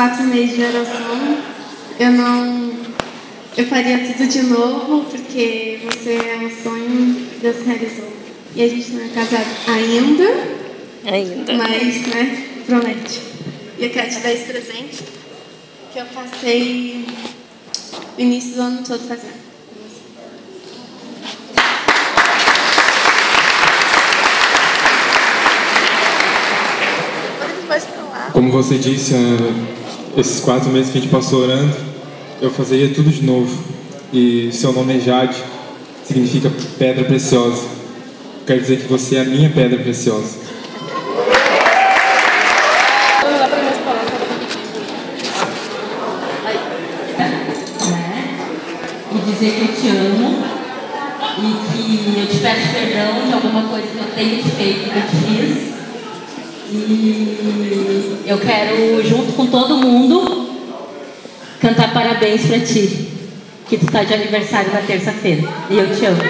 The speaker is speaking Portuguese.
quatro meses de oração, eu não. Eu faria tudo de novo, porque você é um sonho que Deus realizou. E a gente não é casado ainda, Ainda. mas, né, promete. E eu quero te dar esse presente que eu passei o início do ano todo fazendo. Como você disse, ah, esses quatro meses que a gente passou orando, eu fazeria tudo de novo. E seu nome é Jade, significa pedra preciosa. Quer dizer que você é a minha pedra preciosa. E dizer que eu te amo e que eu te peço perdão de alguma coisa que eu tenha te feito, que eu te fiz. E eu quero, junto com todo mundo, cantar parabéns pra ti, que tu tá de aniversário na terça-feira. E eu te amo.